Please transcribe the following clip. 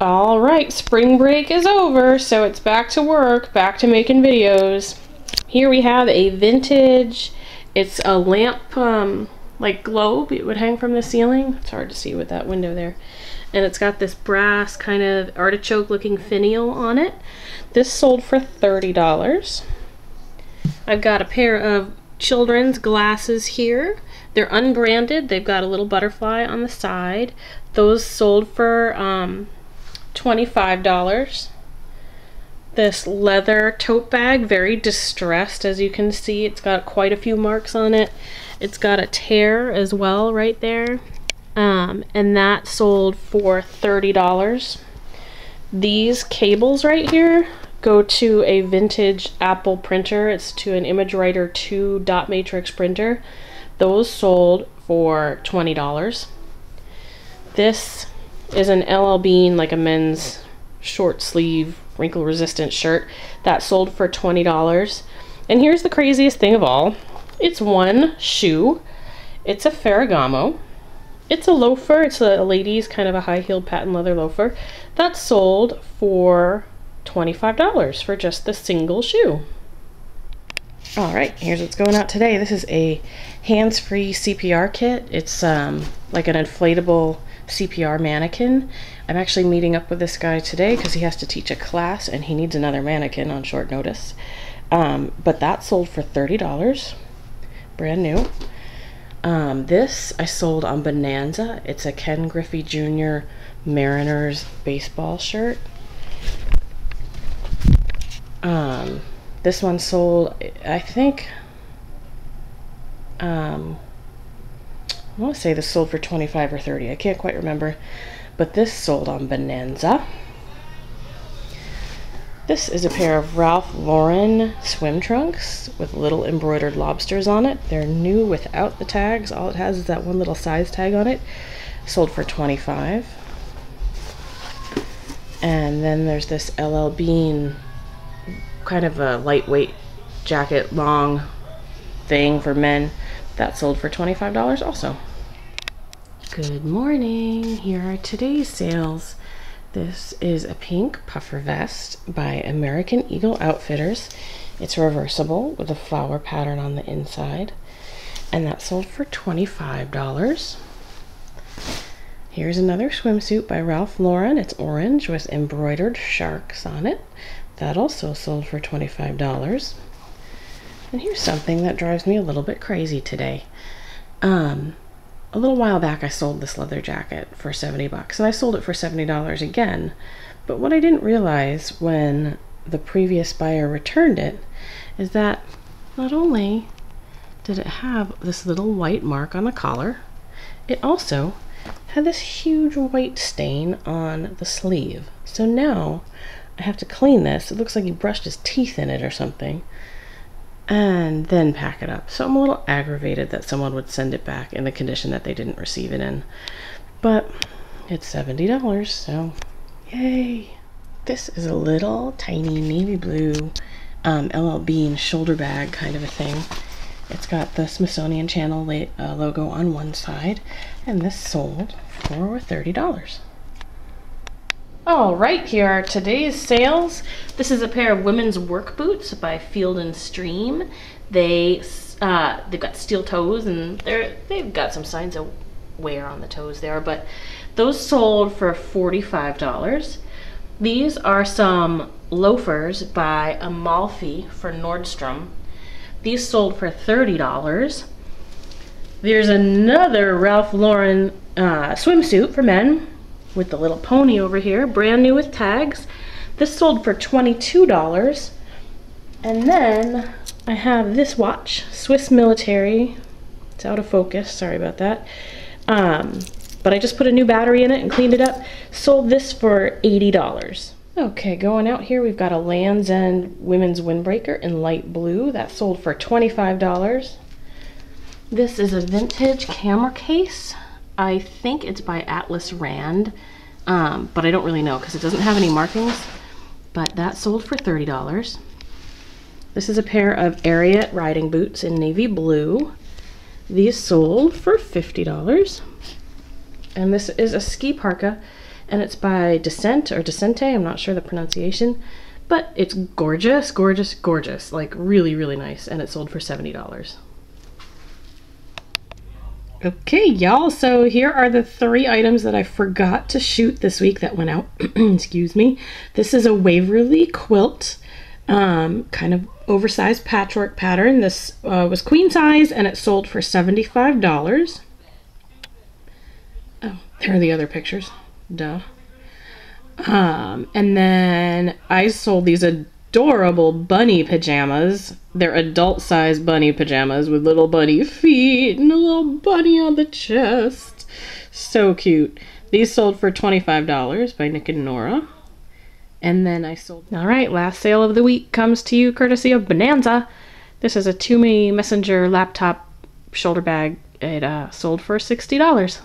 All right, spring break is over, so it's back to work, back to making videos. Here we have a vintage, it's a lamp, um, like globe, it would hang from the ceiling. It's hard to see with that window there. And it's got this brass kind of artichoke looking finial on it. This sold for $30. I've got a pair of children's glasses here. They're unbranded. They've got a little butterfly on the side. Those sold for um, $25. This leather tote bag, very distressed as you can see. It's got quite a few marks on it. It's got a tear as well right there. Um, and that sold for $30. These cables right here go to a vintage Apple printer. It's to an ImageWriter 2 dot matrix printer. Those sold for $20. This is an LL Bean, like a men's short sleeve, wrinkle resistant shirt that sold for $20. And here's the craziest thing of all. It's one shoe. It's a Ferragamo. It's a loafer. It's a lady's kind of a high heeled patent leather loafer. That sold for $25 for just the single shoe. All right, here's what's going out today. This is a hands-free CPR kit. It's um, like an inflatable CPR mannequin. I'm actually meeting up with this guy today because he has to teach a class and he needs another mannequin on short notice. Um, but that sold for $30, brand new. Um, this I sold on Bonanza. It's a Ken Griffey Jr. Mariners baseball shirt. Um, this one sold, I think, um, I want to say this sold for 25 or 30. I can't quite remember. But this sold on Bonanza. This is a pair of Ralph Lauren swim trunks with little embroidered lobsters on it. They're new without the tags. All it has is that one little size tag on it. Sold for 25. And then there's this LL Bean kind of a lightweight jacket, long thing for men. That sold for $25 also. Good morning. Here are today's sales. This is a pink puffer vest by American Eagle Outfitters. It's reversible with a flower pattern on the inside. And that sold for $25. Here's another swimsuit by Ralph Lauren. It's orange with embroidered sharks on it. That also sold for $25. And here's something that drives me a little bit crazy today. Um, a little while back I sold this leather jacket for 70 bucks and I sold it for $70 again. But what I didn't realize when the previous buyer returned it is that not only did it have this little white mark on the collar, it also had this huge white stain on the sleeve. So now I have to clean this. It looks like he brushed his teeth in it or something and then pack it up. So I'm a little aggravated that someone would send it back in the condition that they didn't receive it in. But it's $70, so yay. This is a little tiny navy blue um, LL Bean shoulder bag kind of a thing. It's got the Smithsonian Channel uh, logo on one side, and this sold for $30. All right, here are today's sales. This is a pair of women's work boots by Field and Stream. They uh, they've got steel toes and they're they've got some signs of wear on the toes there, but those sold for forty-five dollars. These are some loafers by Amalfi for Nordstrom. These sold for thirty dollars. There's another Ralph Lauren uh, swimsuit for men with the little pony over here, brand new with tags. This sold for $22. And then I have this watch, Swiss Military. It's out of focus, sorry about that. Um, but I just put a new battery in it and cleaned it up. Sold this for $80. Okay, going out here, we've got a Land's End women's windbreaker in light blue. That sold for $25. This is a vintage camera case. I think it's by Atlas Rand, um, but I don't really know because it doesn't have any markings. But that sold for $30. This is a pair of Ariat riding boots in navy blue. These sold for $50. And this is a ski parka, and it's by Descent or Descente. I'm not sure the pronunciation, but it's gorgeous, gorgeous, gorgeous. Like really, really nice, and it sold for seventy dollars. Okay, y'all, so here are the three items that I forgot to shoot this week that went out. Excuse me. This is a Waverly quilt, um, kind of oversized patchwork pattern. This uh, was queen size and it sold for $75. Oh, there are the other pictures. Duh. Um, and then I sold these adorable bunny pajamas. They're adult sized bunny pajamas with little bunny feet and a little bunny on the chest. So cute. These sold for $25 by Nick and Nora. And then I sold. All right, last sale of the week comes to you courtesy of Bonanza. This is a Tumi Messenger laptop shoulder bag. It uh, sold for $60.